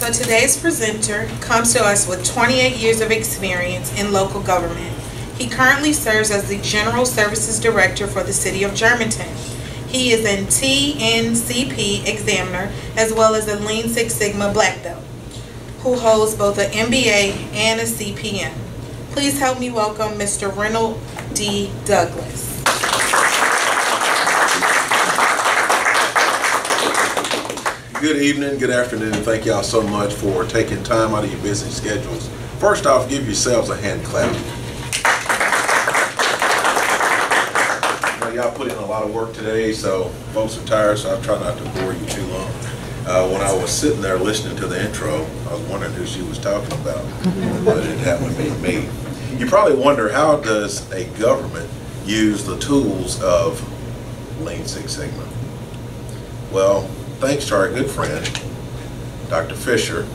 So today's presenter comes to us with 28 years of experience in local government. He currently serves as the General Services Director for the City of Germantown. He is an TNCP examiner as well as a Lean Six Sigma Black Belt, who holds both an MBA and a CPM. Please help me welcome Mr. Reynold D. Douglas. Good evening, good afternoon. Thank y'all so much for taking time out of your busy schedules. First off, give yourselves a hand clap. Y'all put in a lot of work today, so folks are tired, so I'll try not to bore you too long. Uh, when I was sitting there listening to the intro, I was wondering who she was talking about, but it happened to be me. You probably wonder how does a government use the tools of Lean Six Sigma? Well, thanks to our good friend, Dr. Fisher,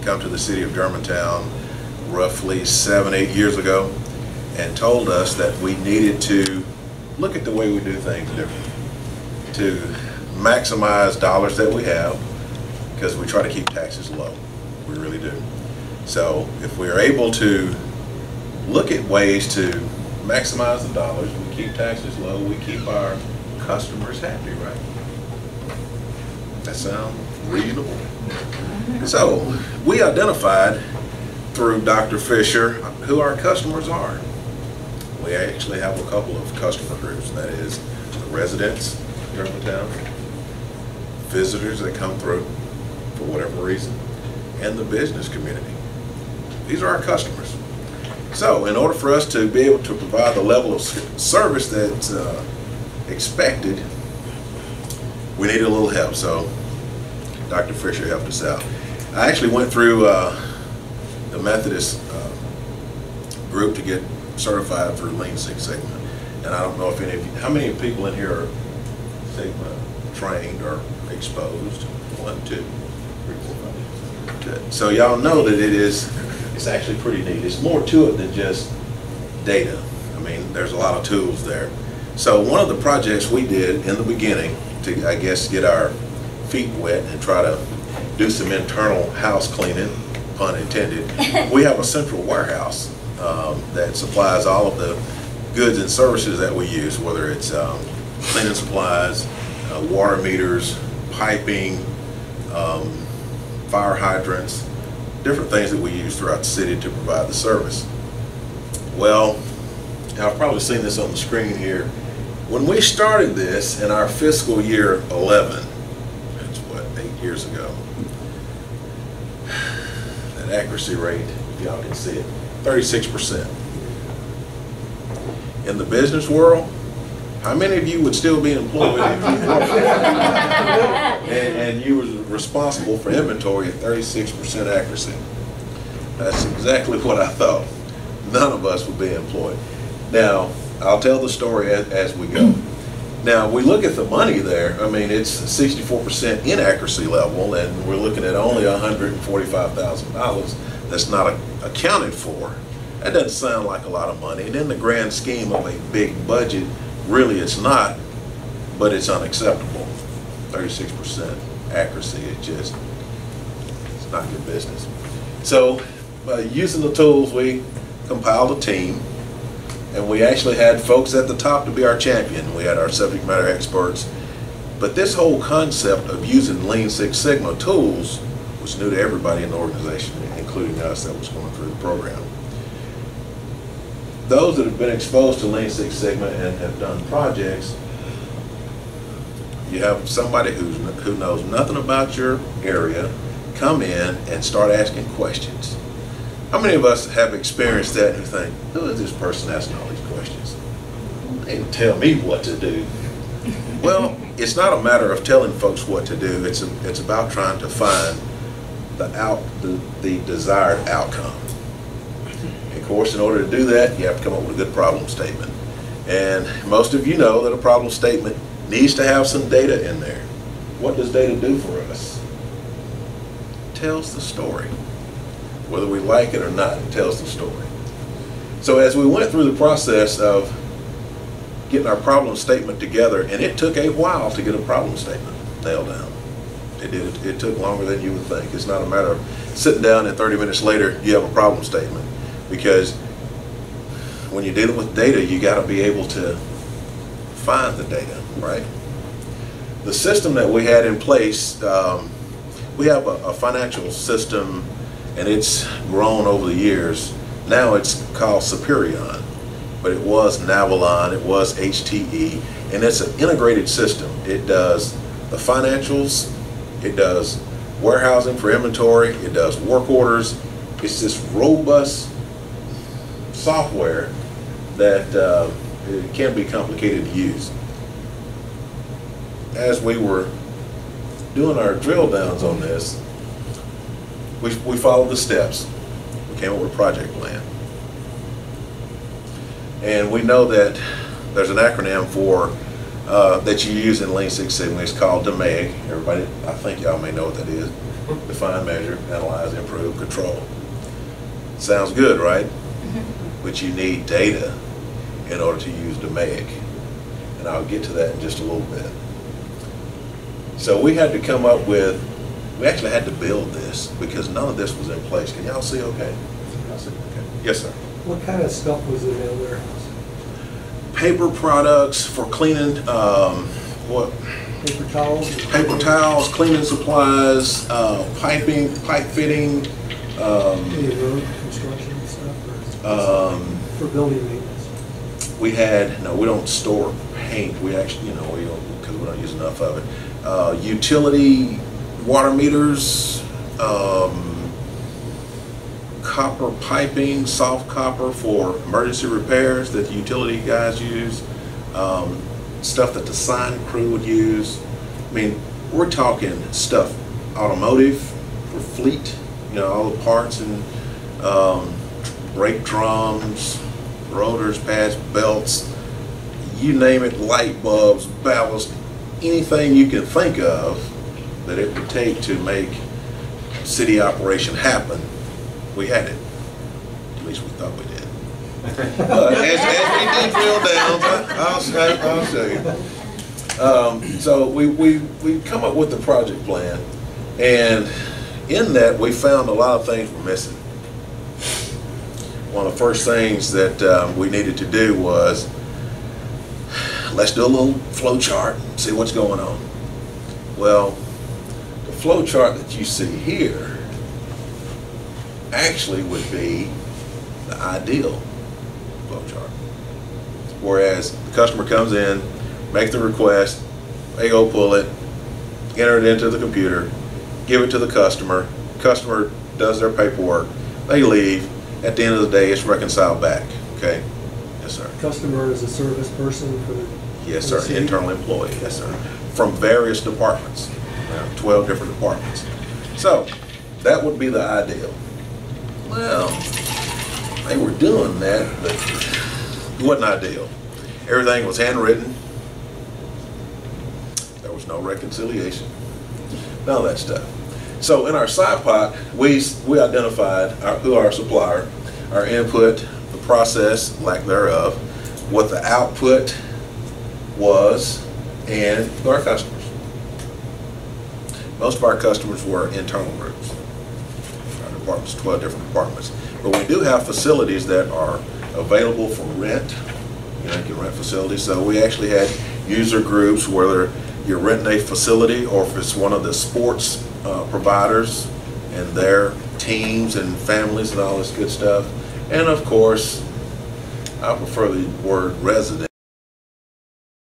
come to the city of Germantown roughly seven, eight years ago and told us that we needed to look at the way we do things differently, to maximize dollars that we have because we try to keep taxes low. We really do. So if we are able to look at ways to maximize the dollars, we keep taxes low, we keep our customers happy, right? That sound reasonable? So, we identified through Dr. Fisher who our customers are. We actually have a couple of customer groups, that is the residents in Germantown, visitors that come through for whatever reason, and the business community. These are our customers. So, in order for us to be able to provide the level of service that's uh, expected, we needed a little help. So, Dr. Fisher helped us out. I actually went through uh, the Methodist uh, group to get certified for Lean Six Sigma. And I don't know if any of you, how many people in here are Sigma trained or exposed? One, two, three, four, five. So y'all know that it is, it's actually pretty neat. It's more to it than just data. I mean, there's a lot of tools there. So one of the projects we did in the beginning to, I guess, get our feet wet and try to do some internal house cleaning, pun intended, we have a central warehouse um, that supplies all of the goods and services that we use, whether it's um, cleaning supplies, uh, water meters, piping, um, fire hydrants, different things that we use throughout the city to provide the service. Well, I've probably seen this on the screen here. When we started this in our fiscal year 11, that's what, eight years ago, that accuracy rate, if y'all can see it, 36%. In the business world, how many of you would still be employed if you and, and you were responsible for inventory at 36% accuracy? That's exactly what I thought. None of us would be employed. Now, I'll tell the story as, as we go. Now, we look at the money there, I mean, it's 64% inaccuracy level, and we're looking at only $145,000 that's not a, accounted for. That doesn't sound like a lot of money. And in the grand scheme of a big budget, really it's not, but it's unacceptable. 36% accuracy is just, it's not good business. So, by using the tools, we compiled a team and we actually had folks at the top to be our champion. We had our subject matter experts. But this whole concept of using Lean Six Sigma tools was new to everybody in the organization, including us that was going through the program. Those that have been exposed to Lean Six Sigma and have done projects, you have somebody who's, who knows nothing about your area come in and start asking questions. How many of us have experienced that and think, who is this person asking all? Didn't tell me what to do. Well, it's not a matter of telling folks what to do. It's, a, it's about trying to find the, out, the, the desired outcome. Of course, in order to do that, you have to come up with a good problem statement. And most of you know that a problem statement needs to have some data in there. What does data do for us? It tells the story. Whether we like it or not, it tells the story. So as we went through the process of getting our problem statement together, and it took a while to get a problem statement nailed down. It did. It took longer than you would think. It's not a matter of sitting down and 30 minutes later you have a problem statement, because when you're dealing with data, you got to be able to find the data, right? The system that we had in place, um, we have a, a financial system, and it's grown over the years. Now it's called Superion, but it was NaviLine, it was HTE, and it's an integrated system. It does the financials, it does warehousing for inventory, it does work orders. It's this robust software that uh, it can be complicated to use. As we were doing our drill downs on this, we, we followed the steps. We came up with a project plan. And we know that there's an acronym for, uh, that you use in Lean Six Sigma. It's called DMAIC. Everybody, I think y'all may know what that is. Define, measure, analyze, improve, control. Sounds good, right? But you need data in order to use DMAIC. And I'll get to that in just a little bit. So we had to come up with, we actually had to build this because none of this was in place. Can y'all see okay? Y'all see okay? Yes, sir. What kind of stuff was in that warehouse? Paper products for cleaning, um, what, Paper towels? paper towels, cleaning supplies, uh, piping, pipe fitting, um, Any road construction stuff or? um, For building maintenance? we had, no, we don't store paint, we actually, you know, we don't, because we don't use enough of it. Uh, utility water meters, um, copper piping, soft copper for emergency repairs that the utility guys use, um, stuff that the sign crew would use. I mean, we're talking stuff, automotive for fleet, you know, all the parts and, um, brake drums, rotors, pads, belts, you name it, light bulbs, ballast, anything you can think of that it would take to make city operation happen, we had it. At least we thought we did. But as, as we did drill down, I'll, show- I'll show you. Um, so we, we, we come up with the project plan, and in that, we found a lot of things were missing. One of the first things that um, we needed to do was, let's do a little flow chart, see what's going on. Well, the flow chart that you see here actually would be the ideal flow chart. Whereas the customer comes in, make the request, they go pull it, enter it into the computer, give it to the customer, customer does their paperwork, they leave, at the end of the day, it's reconciled back, okay? Yes, sir. Customer is a service person for the. Yes, for the sir, internal employee, yes, sir, from various departments, uh, 12 different departments. So, that would be the ideal. Well, they were doing that, but it wasn't ideal. Everything was handwritten. There was no reconciliation, none of that stuff. So in our SIPOC, we, we identified our- who our supplier, our input, the process, lack thereof, what the output was, and our customers. Most of our customers were internal groups. Departments, 12 different departments. But we do have facilities that are available for rent. You know, you can rent facilities. So we actually had user groups, whether you're renting a facility or if it's one of the sports uh, providers and their teams and families and all this good stuff. And of course, I prefer the word resident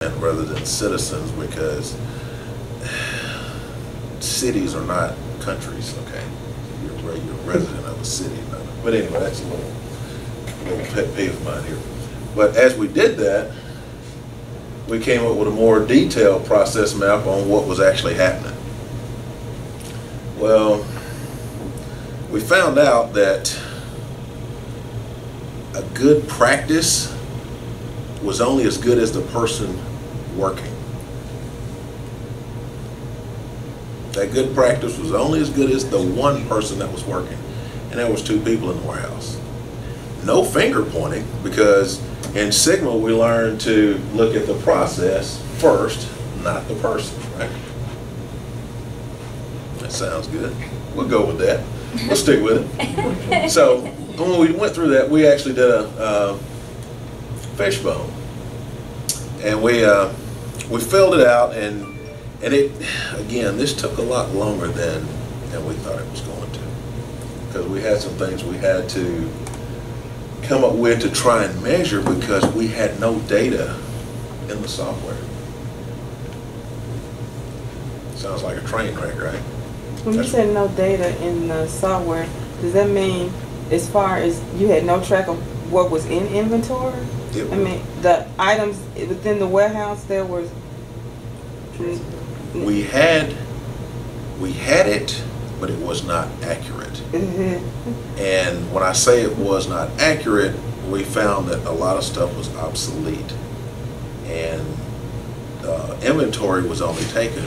rather than citizens because cities are not countries, okay? A resident of a city. But anyway, that's a little, little pet peeve of mine here. But as we did that, we came up with a more detailed process map on what was actually happening. Well, we found out that a good practice was only as good as the person working. That good practice was only as good as the one person that was working, and there was two people in the warehouse. No finger pointing, because in Sigma, we learned to look at the process first, not the person, right? That sounds good. We'll go with that. We'll stick with it. So when we went through that, we actually did a uh, fishbone, and we uh, we filled it out, and and it again this took a lot longer than than we thought it was going to, because we had some things we had to come up with to try and measure because we had no data in the software. Sounds like a train wreck, right? When you That's- say no data in the software, does that mean as far as you had no track of what was in inventory? I mean, the items within the warehouse, there was. We had, we had it, but it was not accurate. Mhm. And when I say it was not accurate, we found that a lot of stuff was obsolete. And uh, inventory was only taken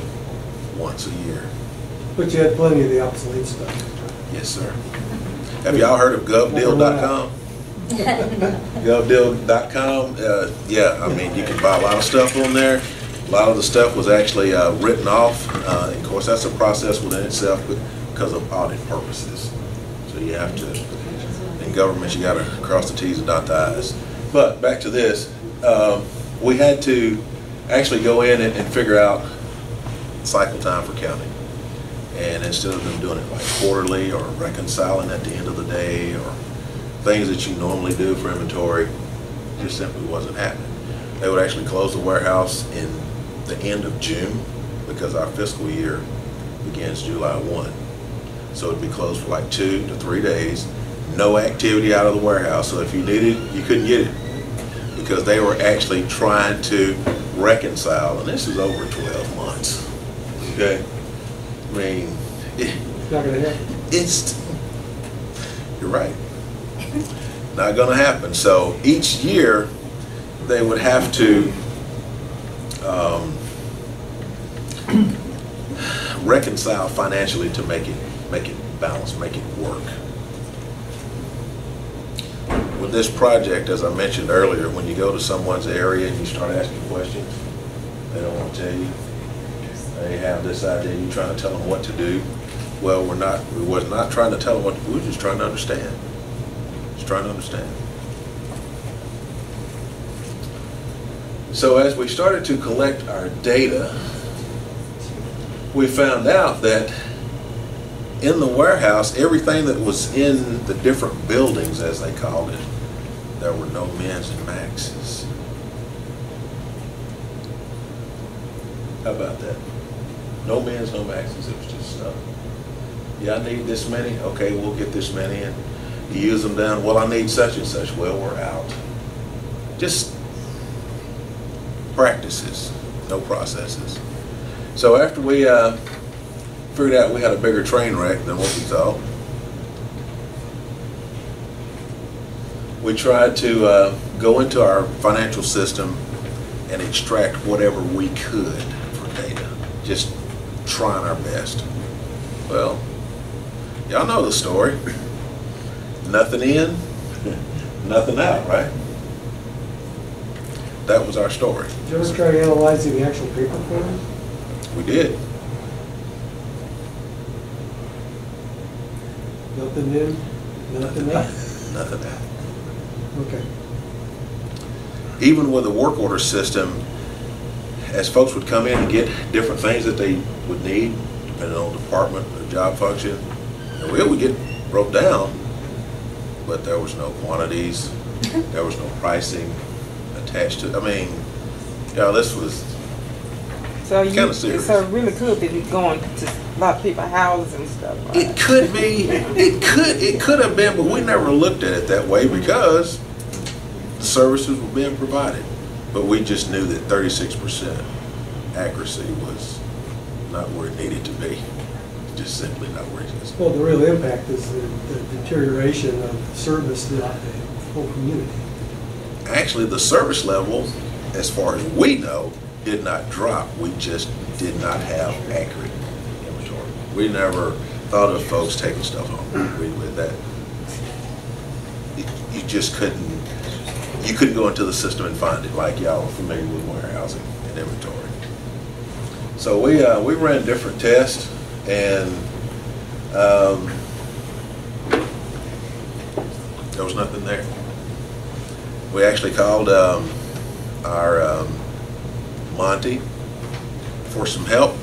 once a year. But you had plenty of the obsolete stuff. Yes, sir. Have y'all heard of govdeal.com? GovDeal.com, uh, yeah, I mean, you can buy a lot of stuff on there. A lot of the stuff was actually uh, written off. Uh, Of course, that's a process within itself because of audit purposes. So you have to, in government, you gotta cross the Ts and dot the Is. But back to this, um, we had to actually go in and and figure out cycle time for counting. And instead of them doing it like quarterly or reconciling at the end of the day or things that you normally do for inventory, just simply wasn't happening. They would actually close the warehouse in the end of June because our fiscal year begins July 1. So it'd be closed for like two to three days, no activity out of the warehouse. So if you needed, it, you couldn't get it because they were actually trying to reconcile, and this is over 12 months. Okay? I mean, it, Not gonna happen. it's, you're right. Not gonna happen. So each year, they would have to um, reconcile financially to make it, make it balance, make it work. With this project, as I mentioned earlier, when you go to someone's area and you start asking questions, they don't want to tell you. They have this idea, you're trying to tell them what to do. Well, we're not, we was not trying to tell them what, we we're just trying to understand. Just trying to understand. So as we started to collect our data, we found out that in the warehouse, everything that was in the different buildings, as they called it, there were no mins and maxes. How about that? No mins, no maxes, it was just stuff. Yeah, I need this many, okay, we'll get this many, and you use them down, well, I need such and such, well, we're out. Just practices, no processes. So after we uh, figured out we had a bigger train wreck than what we thought, we tried to uh, go into our financial system and extract whatever we could for data, just trying our best. Well, y'all know the story. Nothing in, nothing out, right? That was our story. Did you ever try analyzing the actual paper form? We did. Nothing in, nothing out? Nothing out. Okay. even with the work order system, as folks would come in and get different things that they would need, depending on department or job function, and we would get broke down, but there was no quantities, there was no pricing attached to, I mean, yeah, this was, So you, Kinda serious. so it really could be going to a lot of people's houses and stuff. right? it could be, it could, it could have been, but we never looked at it that way because the services were being provided. But we just knew that thirty-six percent accuracy was not where it needed to be. Just simply not where it is. Well, the real impact is the the deterioration of service throughout the whole community. Actually, the service level, as far as we know, did not drop. We just did not have accurate inventory. We never thought of folks taking stuff home. We with that. You- just couldn't, you couldn't go into the system and find it like y'all are familiar with warehousing and inventory. So we, uh, we ran different tests And, um, there was nothing there. We actually called, um, our, um, Monty for some help,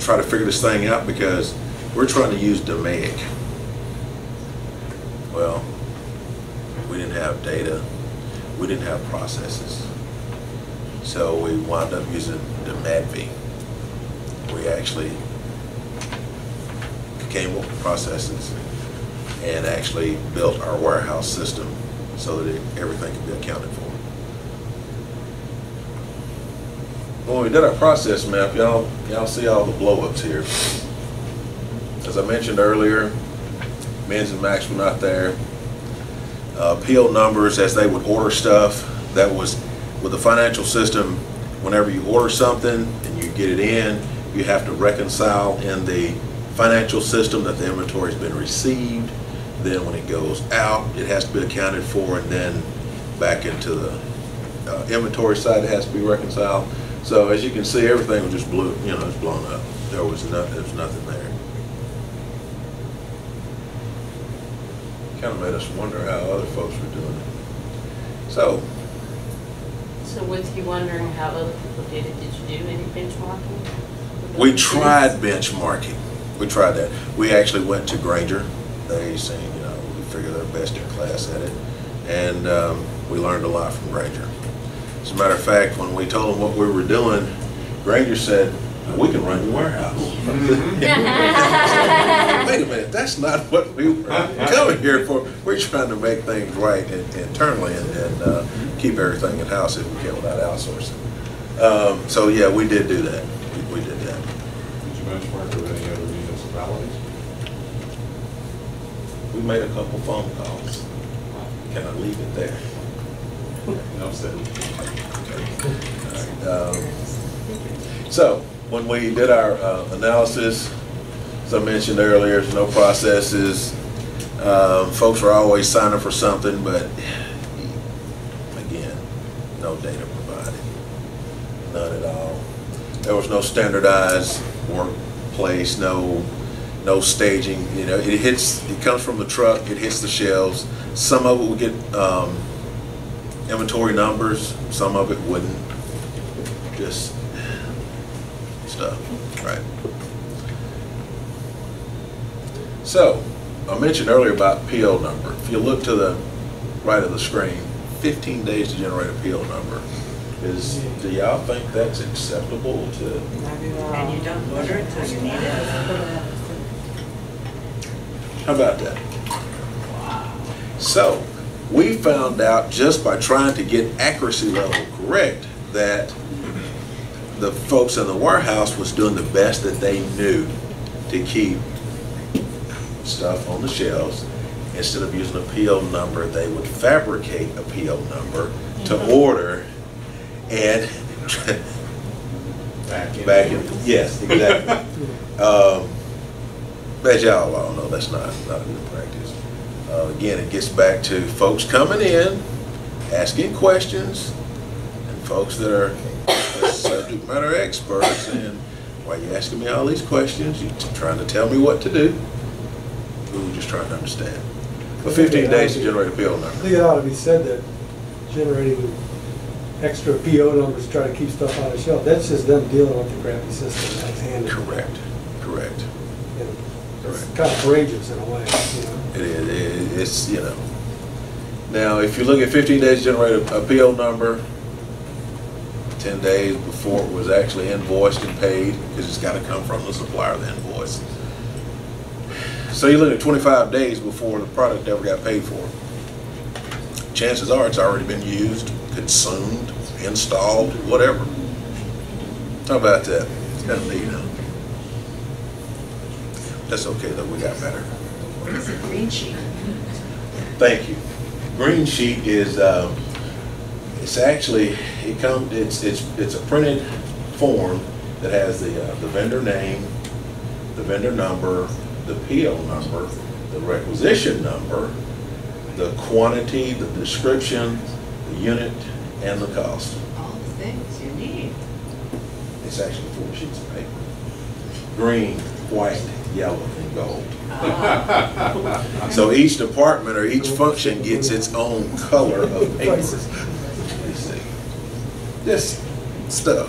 try to figure this thing out because we're trying to use DMAIC. Well, we didn't have data, we didn't have processes. So we wound up using DMADV. We actually came up with processes and actually built our warehouse system so that it- everything could be accounted for. When we did our process map, y'all, y'all see all the blowups here. As I mentioned earlier, Men's and Max were not there. Uh, PO numbers as they would order stuff, that was, with the financial system, whenever you order something and you get it in, you have to reconcile in the financial system that the inventory's been received. Then when it goes out, it has to be accounted for and then back into the uh, inventory side, it has to be reconciled. So as you can see, everything was just blew, you know, it's blown up. There was no, there was nothing there. Kind of made us wonder how other folks were doing it. So, So with you wondering how other people did it, did you do any benchmarking? we tried benchmarking. We tried that. We actually went to Grainger. They saying, you know, we figure they're best in class at it. And um, we learned a lot from Grainger. As a matter of fact, when we told them what we were doing, Grainger said, we can run your warehouse. Wait a minute, that's not what we were coming here for. We're trying to make things right in- internally and, and uh, keep everything in-house if we can without outsourcing. Um, So, yeah, we did do that. We- We did that. Did you benchmark with any other municipalities? We made a couple phone calls. Can I leave it there? So, when we did our uh, analysis, as I mentioned earlier, there's no processes. Um, Folks are always signing for something, but again, no data provided. None at all. There was no standardized workplace, no, no staging, you know, it hits, it comes from the truck, it hits the shelves. Some of it would get um, inventory numbers, some of it wouldn't. Just stuff, right? So, I mentioned earlier about PO number. If you look to the right of the screen, 15 days to generate a PO number. Is, do y'all think that's acceptable to, Not at all. And you don't order it till you need it? how about that? So, we found out just by trying to get accuracy level correct that the folks in the warehouse was doing the best that they knew to keep stuff on the shelves. Instead of using a PO number, they would fabricate a PO number to order and Back in. back in, yes, exactly. Um, As y'all all know, that's not, not a good practice. Uh, Again, it gets back to folks coming in, asking questions, and folks that are subject matter experts, and why are you asking me all these questions? You t- trying to tell me what to do? We were just trying to understand. But fifteen days to generate a bill I think it ought to be said that generating extra PO numbers to try to keep stuff on the shelf, that's just them dealing with the crappy system that's handed. Correct, correct. It's kind of courageous in a way, you know. It is, it- it's, you know. Now, if you look at fifteen days to generate a, a PO number, ten days before it was actually invoiced and paid, because it's gotta come from the supplier, the invoice. So you look at twenty-five days before the product ever got paid for. Chances are it's already been used, consumed, installed, whatever. How about that? It's kind of neat, huh? That's okay, though, we got better. It's a green sheet. Thank you. Green sheet is, um, it's actually, it comes, it's, it's, it's a printed form that has the, uh, the vendor name, the vendor number, the PO number, the requisition number, the quantity, the description, the unit, and the cost. All the things you need. It's actually four sheets of paper. Green, white, yellow and gold. So each department or each function gets its own color of paper. You see. This stuff.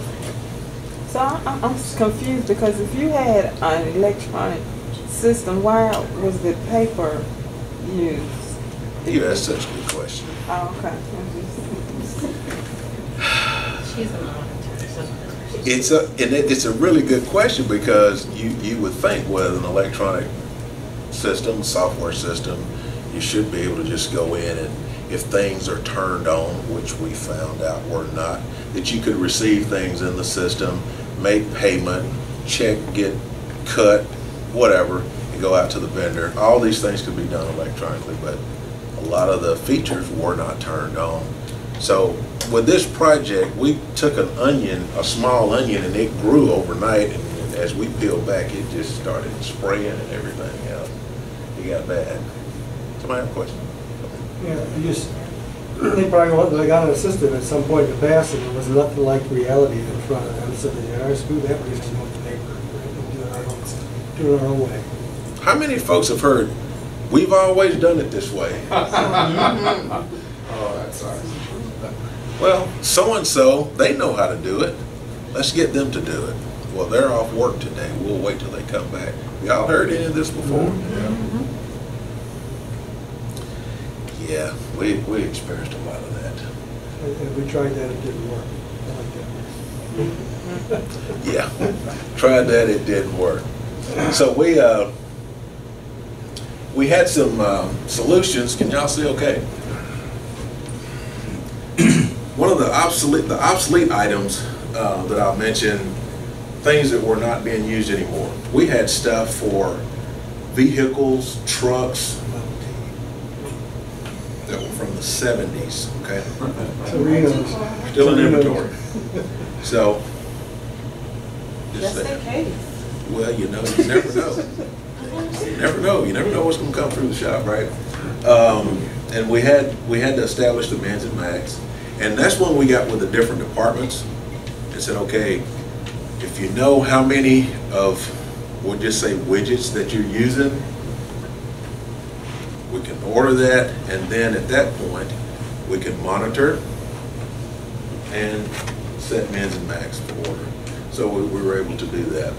So I- I'm, I'm confused because if you had an electronic system, why was the paper used? You ask such a good question. Oh, okay. She's a monitor, so. It's a, and it, it's a really good question because you, you would think with an electronic system, software system, you should be able to just go in and if things are turned on, which we found out were not, that you could receive things in the system, make payment, check, get cut, whatever, and go out to the vendor. All these things could be done electronically, but a lot of the features were not turned on. So with this project, we took an onion, a small onion, and it grew overnight. And as we peeled back, it just started spraying and everything else. It got bad. Somebody have a question? Yeah, you just, they probably want, they got an assistant at some point in the past, and it was nothing like reality in front of them, so they, yeah, screw that, we're just going to paper, we'll do it our own, do our own way. How many folks have heard, we've always done it this way? Oh, that's ours. Well, so-and-so, they know how to do it. Let's get them to do it. Well, they're off work today. We'll wait till they come back. Y'all heard any of this before? Yeah, we, we experienced a lot of that. And and we tried that, it didn't work. Like that. Yeah, tried that, it didn't work. So we, uh, we had some, um, solutions, can y'all see okay? One of the obsolete, the obsolete items, uh, that I'll mention, things that were not being used anymore. We had stuff for vehicles, trucks that were from the seventies, okay? Torinos. Still in inventory. So. just Just saying. case. Well, you know, you never know. You never know. You never know what's gonna come through the shop, right? Um, and we had, we had to establish the mans and max. And that's when we got with the different departments and said, okay, if you know how many of, we'll just say widgets that you're using, we can order that, and then at that point, we can monitor and set mins and max for order. So we, we were able to do that.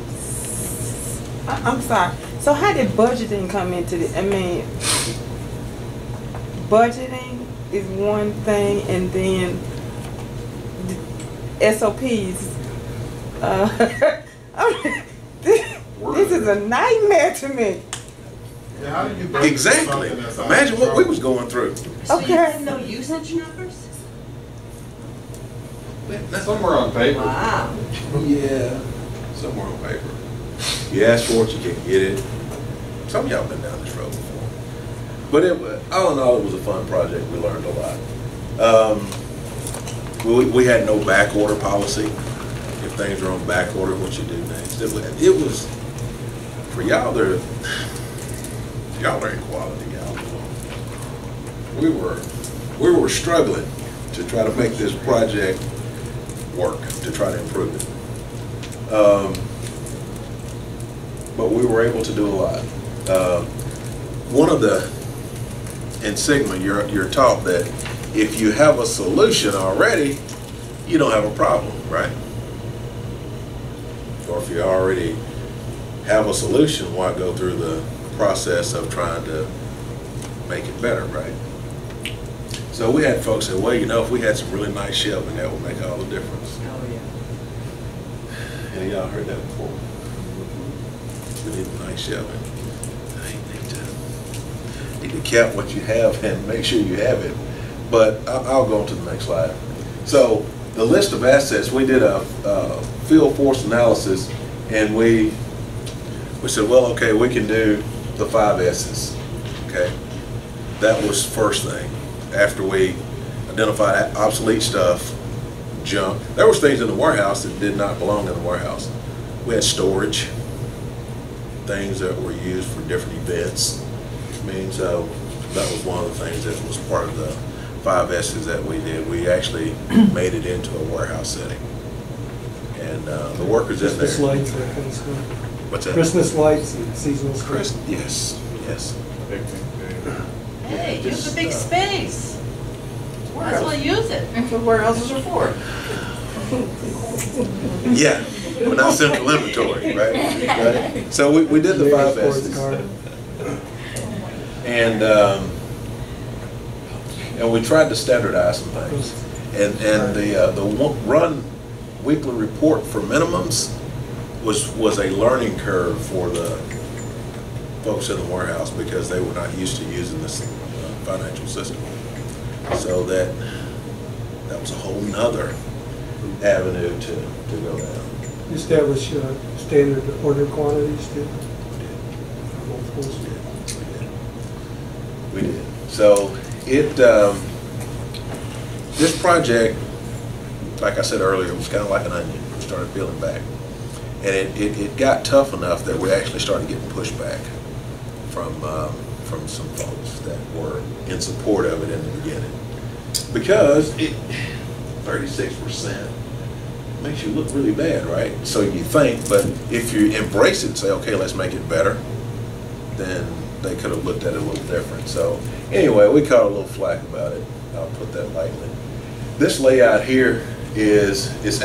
I'm sorry. So how did budgeting come into the, I mean, budgeting is one thing and then the SOPs, uh, this is a nightmare to me. Yeah, how do you Exactly. something that's out of Imagine what we was going through. So you Okay. have no usage numbers? Somewhere on paper. Wow. Yeah. Somewhere on paper. You ask for it, you can't get it. Some of y'all been down this road before. But it, all in all, it was a fun project. We learned a lot. Um, we, we had no back order policy. If things are on back order, what you do next. It was, it was for y'all, there, y'all are in quality, y'all. We were, we were struggling to try to make this project work, to try to improve it. Um, But we were able to do a lot. Uh, One of the, in Sigma, you're, you're taught that if you have a solution already, you don't have a problem, right? Or if you already have a solution, why go through the process of trying to make it better, right? So we had folks say, well, you know, if we had some really nice shelving, that would make all the difference. Oh, yeah. Any of y'all heard that before? We need nice shelving. You count what you have and make sure you have it. But I'll go on to the next slide. So the list of assets, we did a, uh field force analysis and we, we said, well, okay, we can do the five S's, okay? That was first thing. After we identified obsolete stuff, junk. There was things in the warehouse that did not belong in the warehouse. We had storage, things that were used for different events. I mean, so that was one of the things that was part of the five S's that we did. We actually made it into a warehouse setting. And uh, the workers in Just the there. slides, that kind of stuff. What's that? Christmas lights and seasonal stuff. Chris, yes, yes. Hey, you have a big space. Might as well use it. So where else is it for? Yeah, but not central inventory, right? Right? So we, we did the five sports S's. And, um, and we tried to standardize some things. And, and the, uh, the run weekly report for minimums was, was a learning curve for the folks in the warehouse because they were not used to using this uh, financial system. So that, that was a whole nother avenue to, to go down. Establish uh, standard order quantities too. Multiples. We did. So it, um, this project, like I said earlier, was kind of like an onion, It started peeling back. And it, it, it got tough enough that we actually started getting pushback from, um, from some folks that were in support of it in the beginning. Because it, thirty-six percent makes you look really bad, right? So you think, but if you embrace it and say, okay, let's make it better, then they could have looked at it a little different. So anyway, we caught a little flack about it. I'll put that lightly. This layout here is, is